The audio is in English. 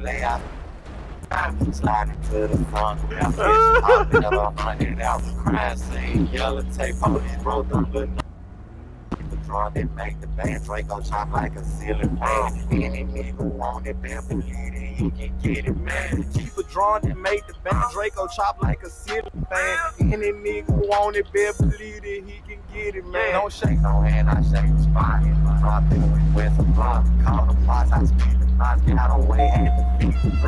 lay out. Sliding to the front, I've been a hundred out the crime scene. Yellow tape, police broke them, but. The draw that make the band Draco chop like a ceiling fan. Any nigga want it, better believe it, he can get it, man. Keep a drawing that make the band Draco chop like a ceiling fan. Any nigga want it, better believe it, he can get it, man. Don't shake no hand, I shake the spot. Drop it with some block. Call the boss, I speed the knots, get out of way, hit the a